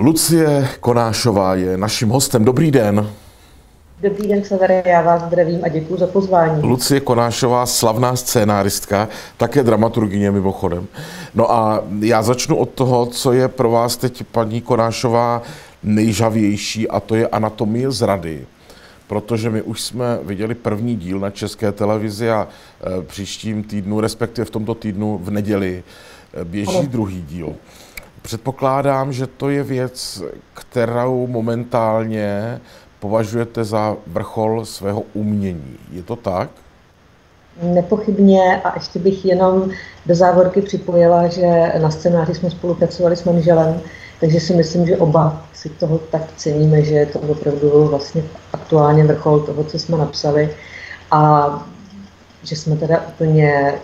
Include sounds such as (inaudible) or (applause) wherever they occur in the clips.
Lucie Konášová je naším hostem. Dobrý den. Dobrý den, Severe, já vás zdravím a děkuji za pozvání. Lucie Konášová, slavná scénáristka, také dramaturgině mimochodem. No a já začnu od toho, co je pro vás teď paní Konášová nejžavější a to je anatomie zrady. Protože my už jsme viděli první díl na české televizi a e, příštím týdnu, respektive v tomto týdnu v neděli, e, běží ano. druhý díl. Předpokládám, že to je věc, kterou momentálně považujete za vrchol svého umění. Je to tak? Nepochybně a ještě bych jenom do závorky připojila, že na scénáři jsme spolupracovali s manželem, takže si myslím, že oba si toho tak ceníme, že je to opravdu vlastně aktuálně vrchol toho, co jsme napsali a že jsme teda úplně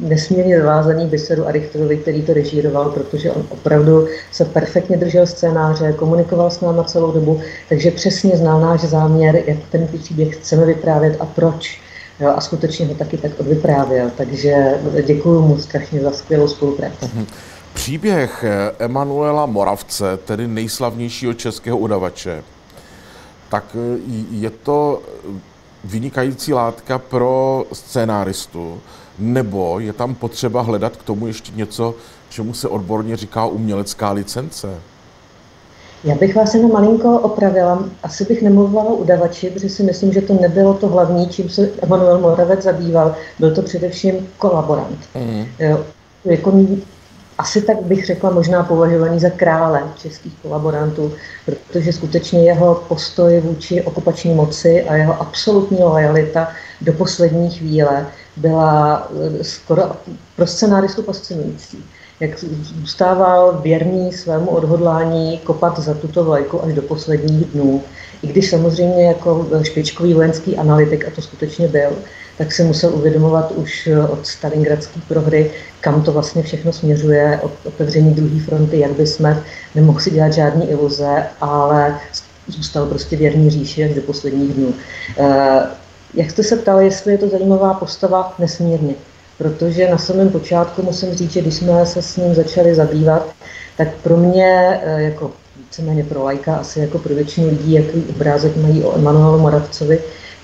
nesmírně zavázaný Biseru Arichtovi, který to režíroval, protože on opravdu se perfektně držel scénáře, komunikoval s náma celou dobu, takže přesně znal náš záměr, jak ten příběh chceme vyprávět a proč. Jo, a skutečně ho taky tak odvyprávěl, takže děkuji mu strašně za skvělou spolupráci. Mhm. Příběh Emanuela Moravce, tedy nejslavnějšího českého udavače, tak je to vynikající látka pro scénáristu, nebo je tam potřeba hledat k tomu ještě něco, čemu se odborně říká umělecká licence? Já bych vás jenom malinko opravila. Asi bych nemluvila o udavači, protože si myslím, že to nebylo to hlavní, čím se Emanuel Moravec zabýval. Byl to především kolaborant. Mm. Jako asi tak bych řekla možná považovaný za krále českých kolaborantů, protože skutečně jeho postoj vůči okupační moci a jeho absolutní lojalita do poslední chvíle byla eh, skoro pro scenáristu fascinující. Jak zůstával věrný svému odhodlání kopat za tuto vlajku až do posledních dnů. I když samozřejmě jako špičkový vojenský analytik, a to skutečně byl, tak si musel uvědomovat už od Stalingradské prohry, kam to vlastně všechno směřuje, od otevření druhé fronty, jak by jsme nemohl si dělat žádný iluze, ale zůstal prostě věrný říši až do posledních dnů. Eh, jak jste se ptali, jestli je to zajímavá postava, nesmírně. Protože na samém počátku musím říct, že když jsme se s ním začali zabývat, tak pro mě, eh, jako víceméně pro lajka, asi jako pro většinu lidí, jaký obrázek mají o Emanuelu Moravcovi,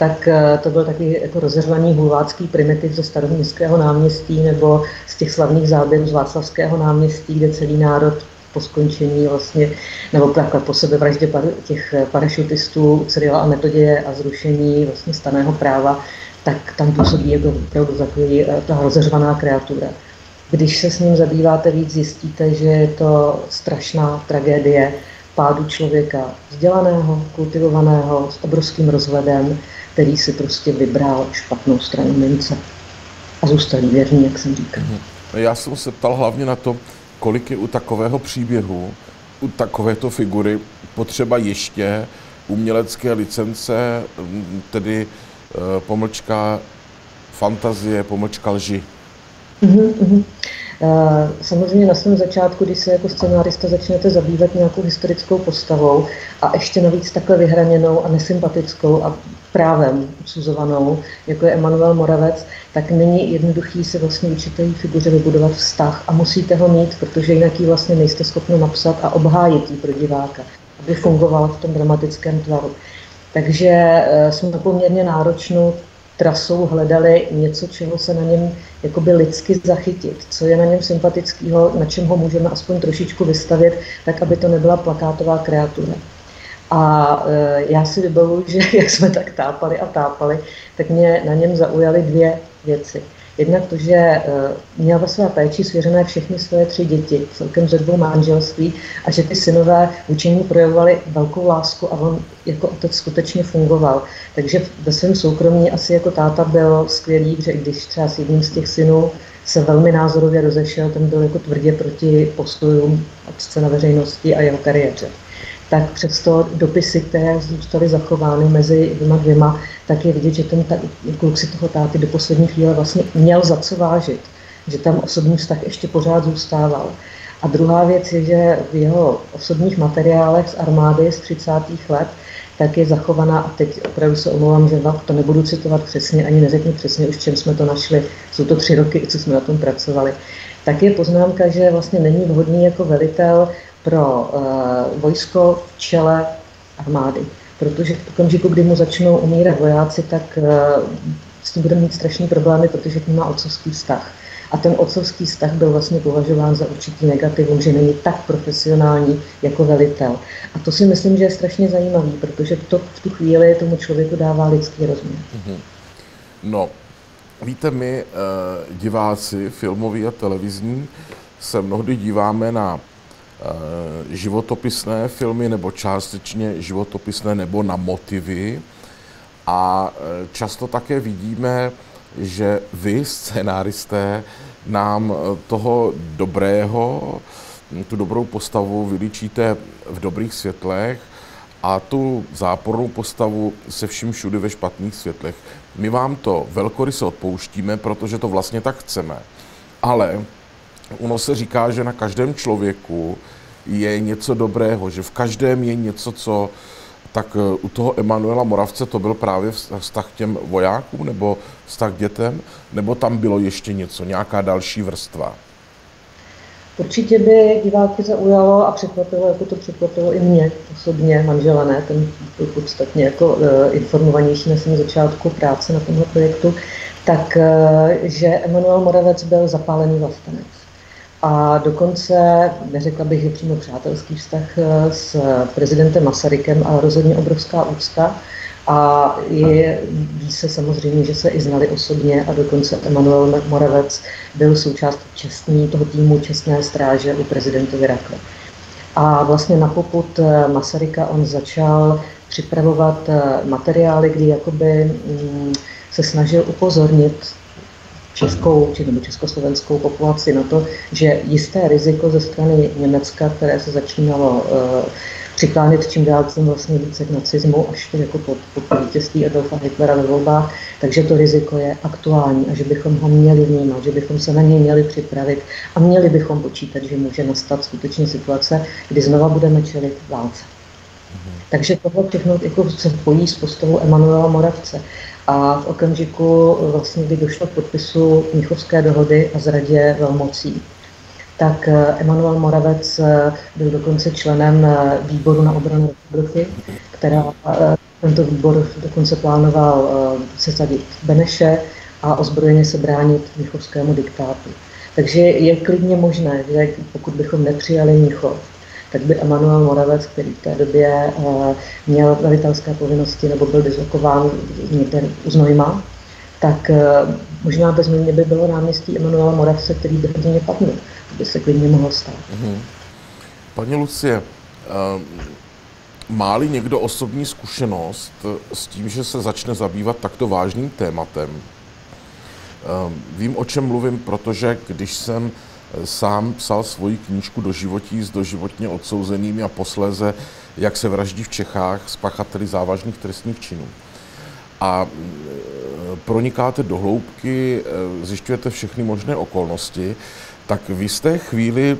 tak eh, to byl taky jako rozřvaný hulvácký primitiv ze staroměstského náměstí nebo z těch slavných záběrů z Václavského náměstí, kde celý národ po skončení vlastně, nebo takhle po sebevraždě těch parašutistů Cyrila a Metoděje a zrušení vlastně staného práva, tak tam působí jako opravdu takový eh, ta rozeřvaná kreatura. Když se s ním zabýváte víc, zjistíte, že je to strašná tragédie pádu člověka vzdělaného, kultivovaného, s obrovským rozhledem, který si prostě vybral špatnou stranu mince. A zůstal věrný, jak jsem říkal. Mhm. Já jsem se ptal hlavně na to, kolik je u takového příběhu, u takovéto figury potřeba ještě umělecké licence, tedy e, pomlčka fantazie, pomlčka lži. Mm-hmm. Samozřejmě na svém začátku, když se jako scenárista začnete zabývat nějakou historickou postavou a ještě navíc takhle vyhraněnou a nesympatickou a právem odsuzovanou, jako je Emanuel Moravec, tak není jednoduchý si vlastně určité figuře vybudovat vztah a musíte ho mít, protože jinak ji vlastně nejste schopni napsat a obhájit ji pro diváka, aby fungovala v tom dramatickém tvaru. Takže eh, jsme poměrně náročnou trasou hledali něco, čeho se na něm jakoby lidsky zachytit, co je na něm sympatického, na čem ho můžeme aspoň trošičku vystavit, tak aby to nebyla plakátová kreatura. A e, já si vybavuju, že (laughs) jak jsme tak tápali a tápali, tak mě na něm zaujaly dvě věci. Jednak to, že e, měl ve své péči svěřené všechny svoje tři děti, celkem ze dvou manželství, a že ty synové učení projevovali velkou lásku a on jako otec skutečně fungoval. Takže ve svém soukromí asi jako táta byl skvělý, že když třeba s jedním z těch synů se velmi názorově rozešel, ten byl jako tvrdě proti postojům otce na veřejnosti a jeho kariéře tak přesto dopisy, které zůstaly zachovány mezi dvěma dvěma, tak je vidět, že ten kluk si toho táty do poslední chvíle vlastně měl za co vážit, že tam osobní vztah ještě pořád zůstával. A druhá věc je, že v jeho osobních materiálech z armády z 30. let tak je zachovaná, a teď opravdu se omlouvám, že to nebudu citovat přesně, ani neřeknu přesně, už čem jsme to našli, jsou to tři roky, co jsme na tom pracovali, tak je poznámka, že vlastně není vhodný jako velitel pro uh, vojsko v čele armády. Protože v okamžiku, kdy mu začnou umírat vojáci, tak uh, s tím bude mít strašný problémy, protože tím má otcovský vztah. A ten otcovský vztah byl vlastně považován za určitý negativum, že není tak profesionální jako velitel. A to si myslím, že je strašně zajímavý, protože to v tu chvíli tomu člověku dává lidský rozměr. Mm-hmm. No, víte, my, eh, diváci filmoví a televizní, se mnohdy díváme na eh, životopisné filmy nebo částečně životopisné nebo na motivy a eh, často také vidíme, že vy, scénáristé, nám toho dobrého, tu dobrou postavu vylíčíte v dobrých světlech a tu zápornou postavu se vším všude ve špatných světlech. My vám to velkoryse odpouštíme, protože to vlastně tak chceme. Ale ono se říká, že na každém člověku je něco dobrého, že v každém je něco, co tak eh, u toho Emanuela Moravce to byl právě vztah k těm vojákům nebo vztah k dětem, nebo tam bylo ještě něco, nějaká další vrstva? Určitě by diváky zaujalo a překvapilo, jako to překvapilo i mě osobně, manžela ne, ten byl podstatně jako uh, informovanější na svém začátku práce na tomhle projektu, tak uh, že Emanuel Moravec byl zapálený vlastenec. A dokonce, neřekla bych, že přímo přátelský vztah uh, s prezidentem Masarykem, ale rozhodně obrovská úcta. A je, ví se samozřejmě, že se i znali osobně a dokonce Emanuel Moravec byl součástí čestní, toho týmu čestné stráže u prezidentovi Rakle. A vlastně na poput eh, Masaryka on začal připravovat eh, materiály, kdy jakoby mm, se snažil upozornit českou či nebo československou populaci na to, že jisté riziko ze strany Německa, které se začínalo uh, přiklánět čím dál tím vlastně více k nacismu, až to jako po, po vítězství Adolfa Hitlera ve volbách, takže to riziko je aktuální a že bychom ho měli vnímat, že bychom se na něj měli připravit a měli bychom počítat, že může nastat skutečně situace, kdy znova budeme čelit válce. Mhm. Takže tohle všechno jako se pojí s postavou Emanuela Moravce. A v okamžiku, vlastně, kdy došlo k podpisu Mnichovské dohody a zradě velmocí, tak eh, Emanuel Moravec eh, byl dokonce členem eh, výboru na obranu republiky, která tento výbor dokonce plánoval sesadit Beneše a ozbrojeně se bránit Mnichovskému diktátu. Takže je klidně možné, že pokud bychom nepřijali Mnichov, tak by Emanuel Moravec, který v té době měl velitelské povinnosti nebo byl dislokován někde u Znojma, tak možná bez mě by bylo náměstí Emanuela Moravce, který by hodně padnul by se klidně mohlo stát. Mm-hmm. Paní Lucie, uh, má-li někdo osobní zkušenost s tím, že se začne zabývat takto vážným tématem? Vím, o čem mluvím, protože když jsem eh, sám psal svoji knížku do životí s doživotně odsouzenými a posléze, jak se vraždí v Čechách s pachateli závažných trestních činů. A pronikáte do hloubky, zjišťujete všechny možné okolnosti, tak v jisté chvíli,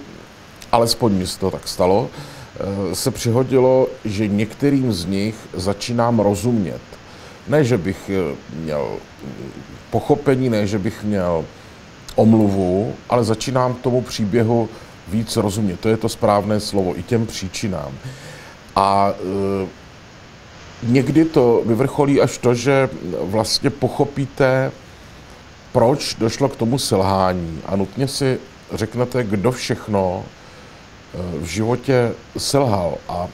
alespoň mi to tak stalo, eh, se přihodilo, že některým z nich začínám rozumět. Ne, že bych měl pochopení, ne, že bych měl omluvu, ale začínám tomu příběhu víc rozumět. To je to správné slovo, i těm příčinám. A e, někdy to vyvrcholí až to, že vlastně pochopíte, proč došlo k tomu selhání a nutně si řeknete, kdo všechno eh, v životě selhal. A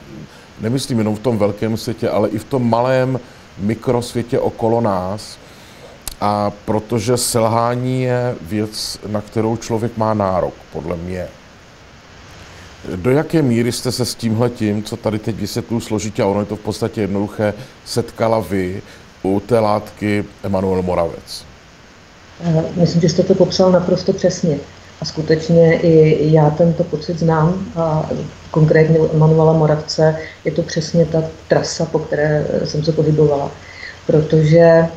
nemyslím jenom v tom velkém světě, ale i v tom malém mikrosvětě okolo nás. A protože selhání je věc, na kterou člověk má nárok, podle mě. Do jaké míry jste se s tímhle tím, co tady teď vysvětluji složitě, a ono je to v podstatě jednoduché, setkala vy u té látky Emanuel Moravec? Eh, myslím, že jste to popsal naprosto přesně. A skutečně i já tento pocit znám a konkrétně u Emanuela Moravce je to přesně ta trasa, po které jsem se pohybovala. Protože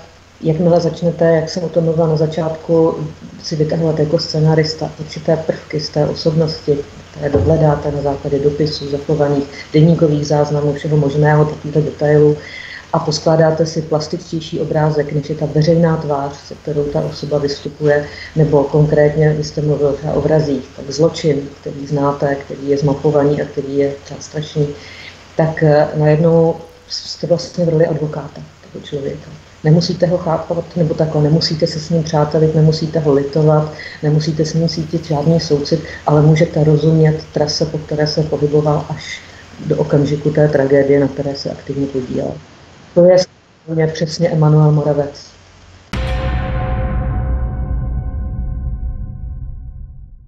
jakmile začnete, jak jsem o tom mluvila na začátku, si vytahovat jako scenarista určité prvky z té osobnosti, které dohledáte na základě dopisů, zachovaných, denníkových záznamů, všeho možného, takovýchto detailů, a poskládáte si plastičtější obrázek, než je ta veřejná tvář, se kterou ta osoba vystupuje, nebo konkrétně, vy jste mluvil třeba o vrazích, tak zločin, který znáte, který je zmapovaný a který je třeba strašný, tak eh, najednou jste vlastně v roli advokáta toho člověka. Nemusíte ho chápat, nebo takhle, nemusíte se s ním přátelit, nemusíte ho litovat, nemusíte s ním cítit žádný soucit, ale můžete rozumět trase, po které se pohyboval až do okamžiku té tragédie, na které se aktivně podílel. To je přesně Emanuel Moravec.